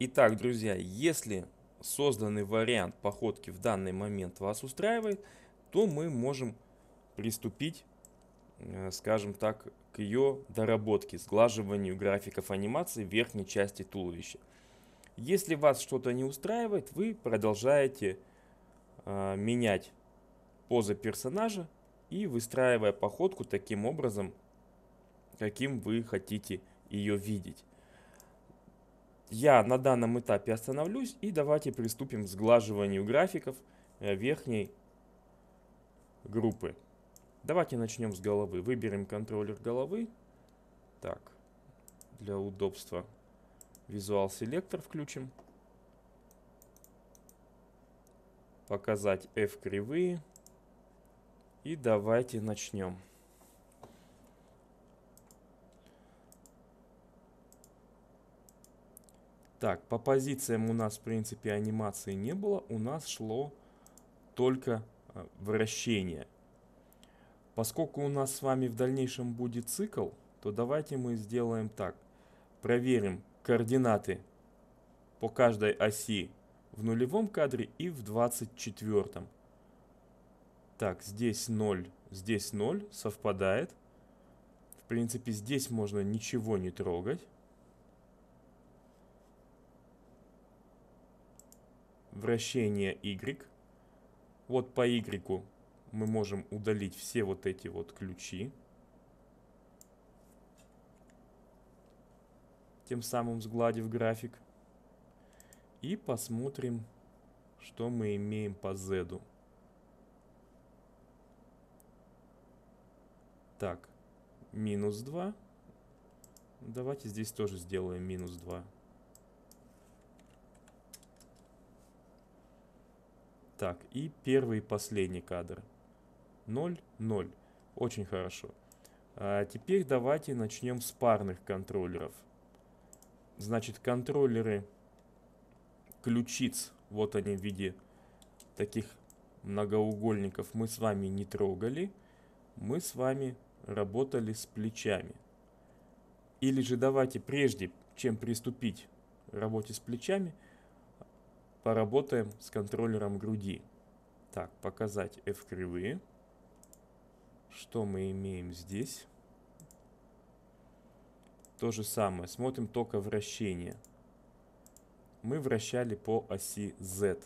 Итак, друзья, если созданный вариант походки в данный момент вас устраивает, то мы можем приступить, э, скажем так, к ее доработке, сглаживанию графиков анимации верхней части туловища. Если вас что-то не устраивает, вы продолжаете э, менять позы персонажа и выстраивая походку таким образом, каким вы хотите ее видеть. Я на данном этапе остановлюсь и давайте приступим к сглаживанию графиков э, верхней группы. Давайте начнем с головы. Выберем контроллер головы. Так, для удобства визуал селектор включим. Показать F кривые. И давайте начнем. Так, по позициям у нас, в принципе, анимации не было. У нас шло только э, вращение. Поскольку у нас с вами в дальнейшем будет цикл, то давайте мы сделаем так. Проверим координаты по каждой оси в нулевом кадре и в 24. Так, здесь 0, здесь 0, совпадает. В принципе, здесь можно ничего не трогать. Вращение Y. Вот по Y мы можем удалить все вот эти вот ключи. Тем самым сгладив график. И посмотрим, что мы имеем по Z. Так, минус 2. Давайте здесь тоже сделаем минус 2. Так, и первый и последний кадр. 0, 0. Очень хорошо. А теперь давайте начнем с парных контроллеров. Значит, контроллеры ключиц, вот они в виде таких многоугольников, мы с вами не трогали. Мы с вами работали с плечами. Или же давайте прежде, чем приступить к работе с плечами, Поработаем с контроллером груди. Так, показать F кривые. Что мы имеем здесь? То же самое. Смотрим только вращение. Мы вращали по оси Z.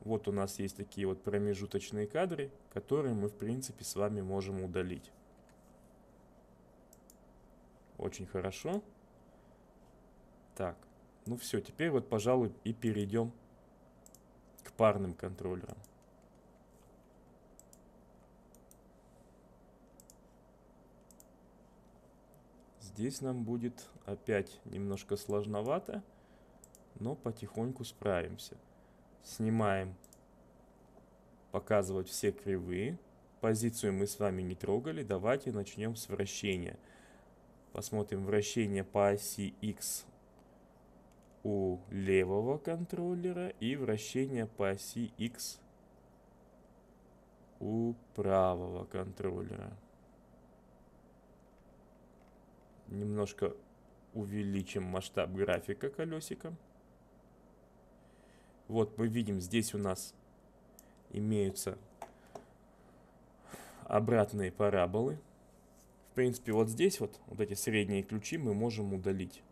Вот у нас есть такие вот промежуточные кадры, которые мы в принципе с вами можем удалить. Очень хорошо. Так, ну все, теперь вот, пожалуй, и перейдем парным контроллерам. Здесь нам будет опять немножко сложновато, но потихоньку справимся. Снимаем показывать все кривые. Позицию мы с вами не трогали. Давайте начнем с вращения. Посмотрим вращение по оси X у левого контроллера и вращение по оси X у правого контроллера. Немножко увеличим масштаб графика колесиком. Вот мы видим, здесь у нас имеются обратные параболы. В принципе, вот здесь вот, вот эти средние ключи мы можем удалить.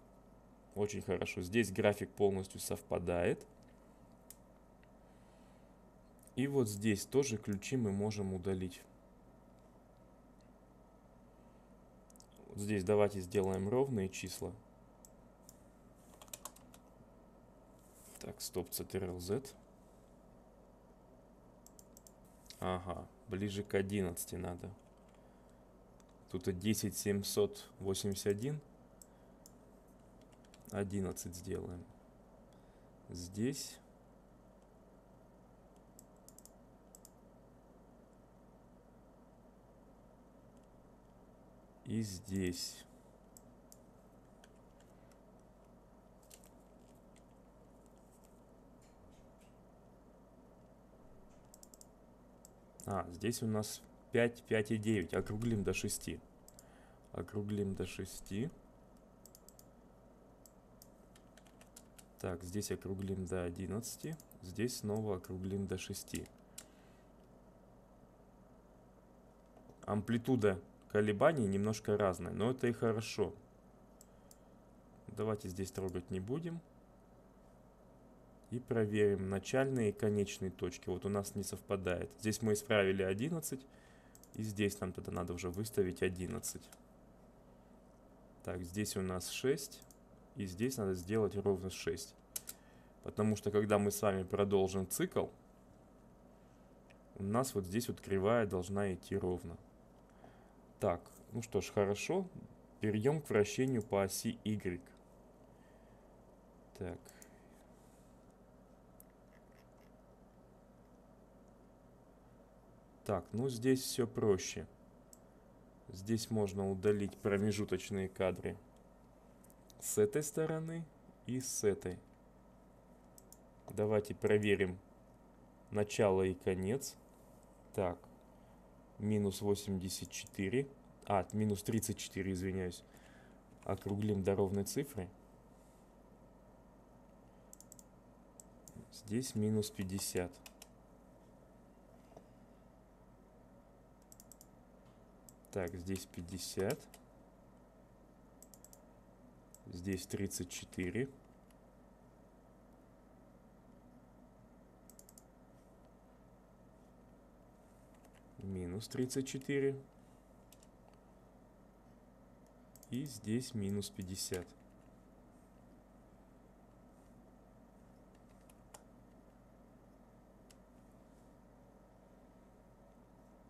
Очень хорошо. Здесь график полностью совпадает. И вот здесь тоже ключи мы можем удалить. Вот здесь давайте сделаем ровные числа. Так, стоп, Ctrl-Z. Ага, ближе к 11 надо. Тут 10781. 11 сделаем. Здесь. И здесь. А, здесь у нас 5, 5 и 9. Округлим до 6. Округлим до 6. Так, здесь округлим до 11. Здесь снова округлим до 6. Амплитуда колебаний немножко разная, но это и хорошо. Давайте здесь трогать не будем. И проверим начальные и конечные точки. Вот у нас не совпадает. Здесь мы исправили 11. И здесь нам тогда надо уже выставить 11. Так, здесь у нас 6. И здесь надо сделать ровно 6. Потому что когда мы с вами продолжим цикл, у нас вот здесь вот кривая должна идти ровно. Так, ну что ж, хорошо. Перейдем к вращению по оси Y. Так. Так, ну здесь все проще. Здесь можно удалить промежуточные кадры с этой стороны и с этой. Давайте проверим начало и конец. Так, минус 84. А, минус 34, извиняюсь. Округлим до ровной цифры. Здесь минус 50. Так, здесь 50. Здесь 34. Минус 34. И здесь минус 50.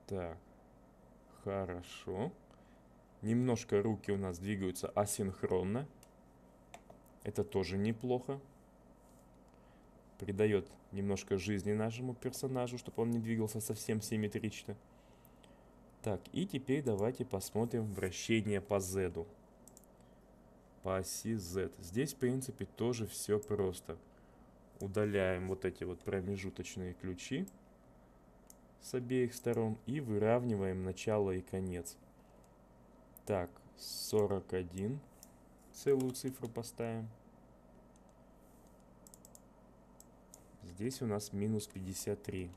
Так. Хорошо. Немножко руки у нас двигаются асинхронно. Это тоже неплохо. Придает немножко жизни нашему персонажу, чтобы он не двигался совсем симметрично. Так, и теперь давайте посмотрим вращение по Z. По оси Z. Здесь, в принципе, тоже все просто. Удаляем вот эти вот промежуточные ключи с обеих сторон и выравниваем начало и конец. Так, 41. Целую цифру поставим. Здесь у нас минус 53.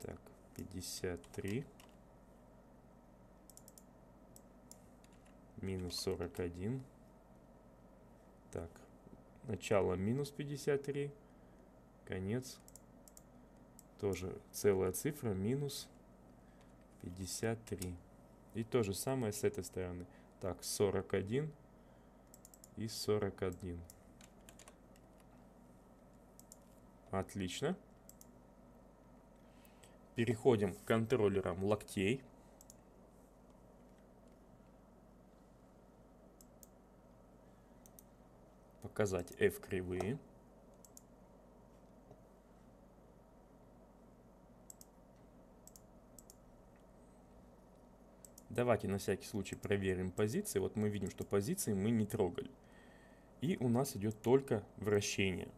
Так, 53. Минус 41. Так, начало минус 53. Конец тоже целая цифра минус 53. И то же самое с этой стороны. Так, 41 и 41. Отлично. Переходим к контроллерам локтей. Показать F Давайте на всякий случай проверим позиции. Вот мы видим, что позиции мы не трогали. И у нас идет только вращение.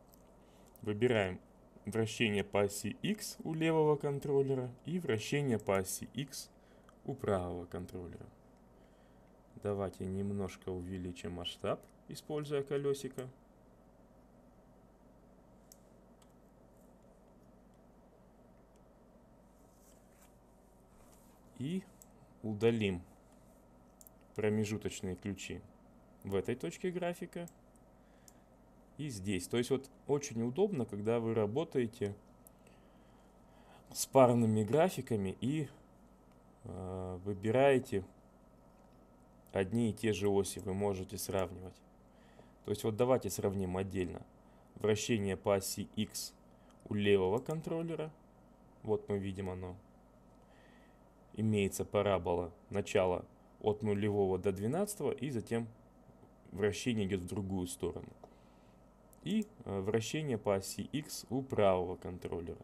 Выбираем вращение по оси X у левого контроллера и вращение по оси X у правого контроллера. Давайте немножко увеличим масштаб, используя колесико. И удалим промежуточные ключи в этой точке графика и здесь. То есть вот очень удобно, когда вы работаете с парными графиками и э, выбираете одни и те же оси, вы можете сравнивать. То есть вот давайте сравним отдельно. Вращение по оси X у левого контроллера. Вот мы видим оно имеется парабола начала от нулевого до 12 и затем вращение идет в другую сторону. И э, вращение по оси X у правого контроллера.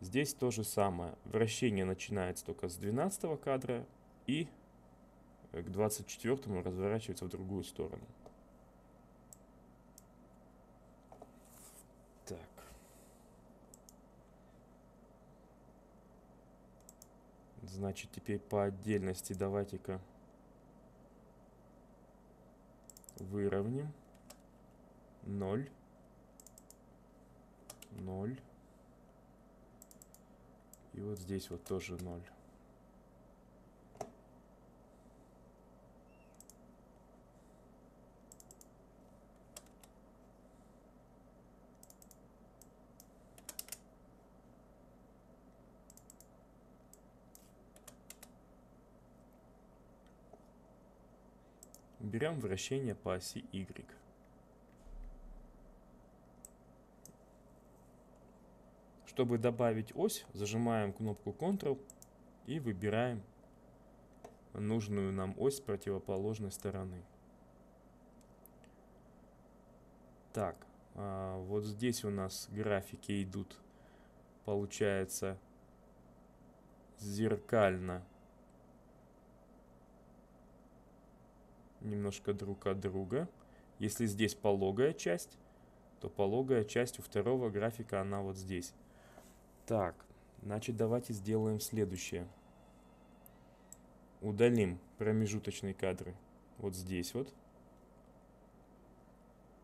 Здесь то же самое. Вращение начинается только с 12 кадра и к 24 разворачивается в другую сторону. Значит, теперь по отдельности давайте-ка выровняем. 0, 0. И вот здесь вот тоже 0. Берем вращение по оси Y. Чтобы добавить ось, зажимаем кнопку Ctrl и выбираем нужную нам ось с противоположной стороны. Так, а вот здесь у нас графики идут, получается, зеркально немножко друг от друга. Если здесь пологая часть, то пологая часть у второго графика, она вот здесь. Так, значит давайте сделаем следующее. Удалим промежуточные кадры вот здесь вот.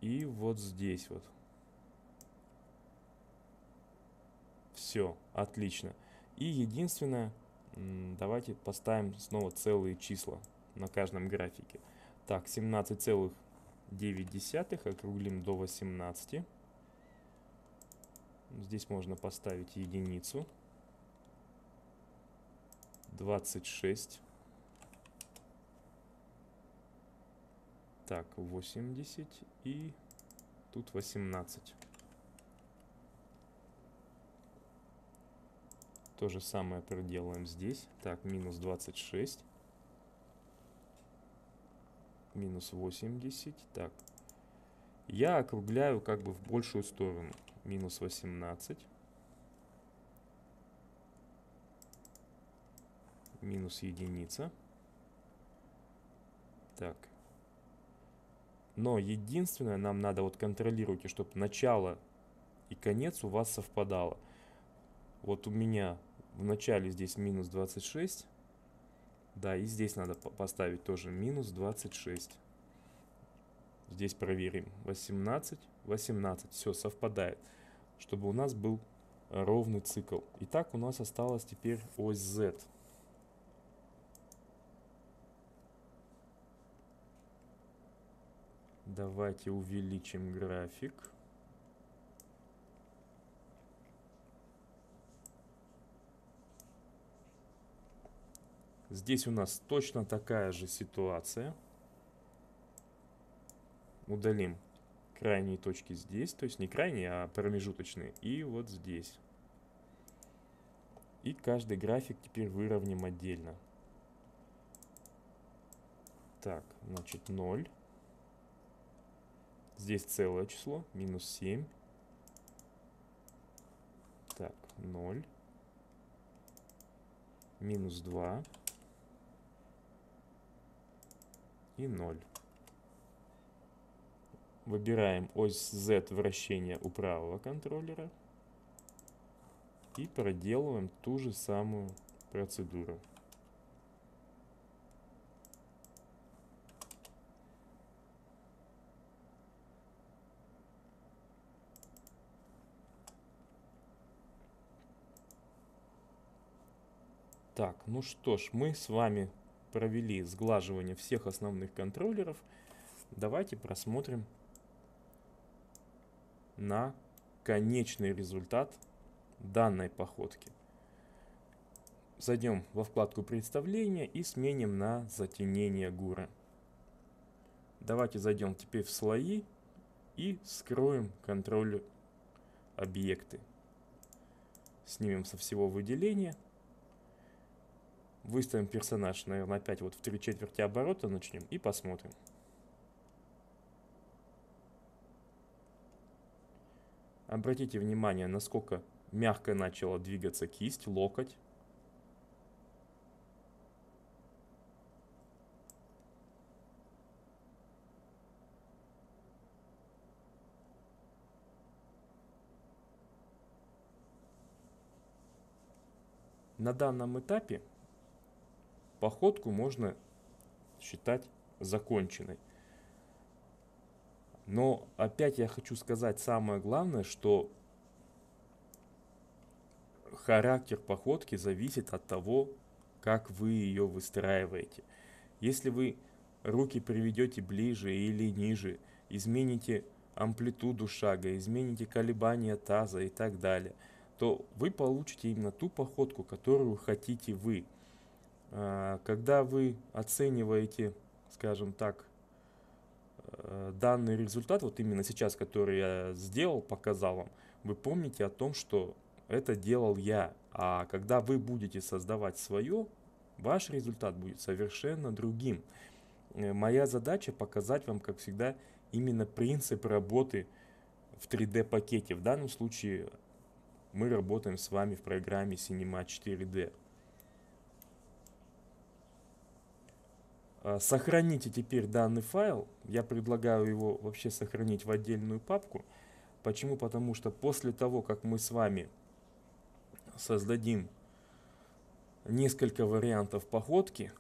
И вот здесь вот. Все, отлично. И единственное, давайте поставим снова целые числа на каждом графике. Так, 17,9 округлим до 18. Здесь можно поставить единицу. 26. Так, 80 и тут 18. То же самое проделаем здесь. Так, минус 26. Минус 80. Так. Я округляю как бы в большую сторону минус 18. Минус единица. Так. Но единственное, нам надо вот контролируйте, чтобы начало и конец у вас совпадало. Вот у меня в начале здесь минус 26. Да, и здесь надо поставить тоже минус 26. Здесь проверим. 18, 18. Все, совпадает чтобы у нас был ровный цикл. Итак, у нас осталась теперь ось Z. Давайте увеличим график. Здесь у нас точно такая же ситуация. Удалим крайние точки здесь, то есть не крайние, а промежуточные, и вот здесь. И каждый график теперь выровняем отдельно. Так, значит 0. Здесь целое число, минус 7. Так, 0. Минус 2. И 0. Выбираем ось Z вращения у правого контроллера. И проделываем ту же самую процедуру. Так, ну что ж, мы с вами провели сглаживание всех основных контроллеров. Давайте просмотрим на конечный результат данной походки. Зайдем во вкладку представления и сменим на затенение гура. Давайте зайдем теперь в слои и скроем контроль объекты. Снимем со всего выделения. Выставим персонаж, наверное, опять вот в три четверти оборота начнем и посмотрим. Обратите внимание, насколько мягко начала двигаться кисть, локоть. На данном этапе походку можно считать законченной. Но опять я хочу сказать самое главное, что характер походки зависит от того, как вы ее выстраиваете. Если вы руки приведете ближе или ниже, измените амплитуду шага, измените колебания таза и так далее, то вы получите именно ту походку, которую хотите вы. А, когда вы оцениваете, скажем так, э, данный результат, вот именно сейчас, который я сделал, показал вам, вы помните о том, что это делал я. А когда вы будете создавать свое, ваш результат будет совершенно другим. Э, моя задача показать вам, как всегда, именно принцип работы в 3D пакете. В данном случае мы работаем с вами в программе Cinema 4D. Сохраните теперь данный файл. Я предлагаю его вообще сохранить в отдельную папку. Почему? Потому что после того, как мы с вами создадим несколько вариантов походки,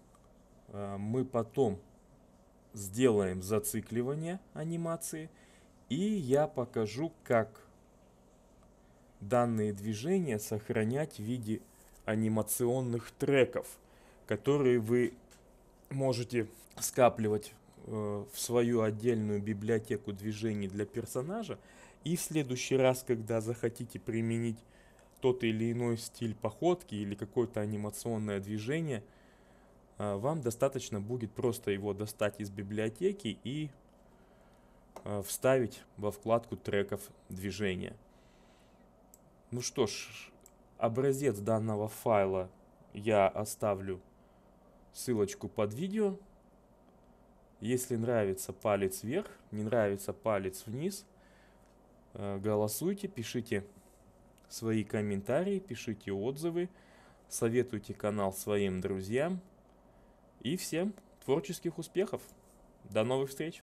а, мы потом сделаем зацикливание анимации и я покажу, как данные движения сохранять в виде анимационных треков, которые вы можете скапливать э, в свою отдельную библиотеку движений для персонажа. И в следующий раз, когда захотите применить тот или иной стиль походки или какое-то анимационное движение – а, вам достаточно будет просто его достать из библиотеки и а, вставить во вкладку треков движения. Ну что ж, образец данного файла я оставлю ссылочку под видео. Если нравится палец вверх, не нравится палец вниз, а, голосуйте, пишите свои комментарии, пишите отзывы, советуйте канал своим друзьям. И всем творческих успехов. До новых встреч!